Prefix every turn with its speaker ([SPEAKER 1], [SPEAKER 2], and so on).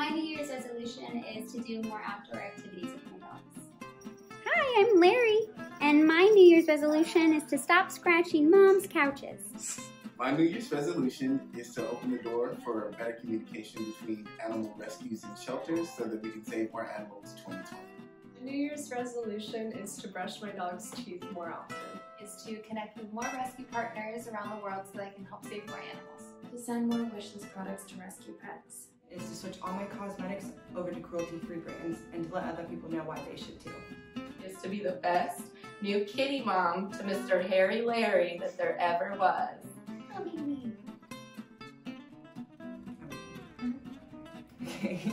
[SPEAKER 1] My New Year's resolution is to do more outdoor activities with my dogs.
[SPEAKER 2] Hi, I'm Larry, and my New Year's resolution is to stop scratching mom's couches.
[SPEAKER 3] My New Year's resolution is to open the door for better communication between animal rescues and shelters so that we can save more animals 2020.
[SPEAKER 4] My New Year's resolution is to brush my dog's teeth more often.
[SPEAKER 1] Is to connect with more rescue partners around the world so that I can help save more animals.
[SPEAKER 5] To send more wishlist products to rescue pets.
[SPEAKER 6] Is to switch all my cosmetics over to cruelty-free brands and to let other people know why they should too.
[SPEAKER 7] Is to be the best new kitty mom to Mr. Harry Larry that there ever was.
[SPEAKER 1] Mommy.
[SPEAKER 6] Okay.